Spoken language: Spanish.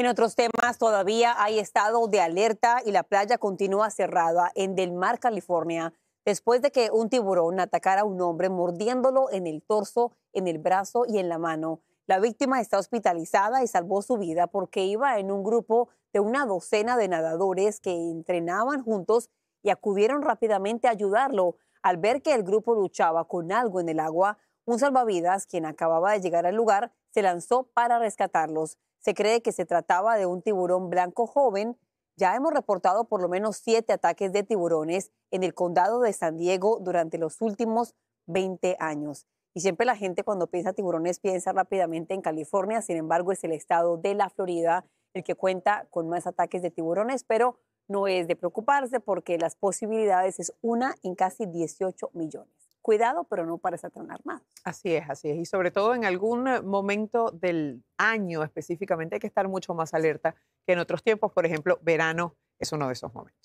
En otros temas, todavía hay estado de alerta y la playa continúa cerrada en Del Mar, California, después de que un tiburón atacara a un hombre mordiéndolo en el torso, en el brazo y en la mano. La víctima está hospitalizada y salvó su vida porque iba en un grupo de una docena de nadadores que entrenaban juntos y acudieron rápidamente a ayudarlo. Al ver que el grupo luchaba con algo en el agua, un salvavidas, quien acababa de llegar al lugar, se lanzó para rescatarlos. Se cree que se trataba de un tiburón blanco joven. Ya hemos reportado por lo menos siete ataques de tiburones en el condado de San Diego durante los últimos 20 años. Y siempre la gente cuando piensa tiburones piensa rápidamente en California, sin embargo es el estado de la Florida el que cuenta con más ataques de tiburones, pero no es de preocuparse porque las posibilidades es una en casi 18 millones cuidado, pero no para estar más. Así es, así es. Y sobre todo en algún momento del año específicamente hay que estar mucho más alerta que en otros tiempos. Por ejemplo, verano es uno de esos momentos.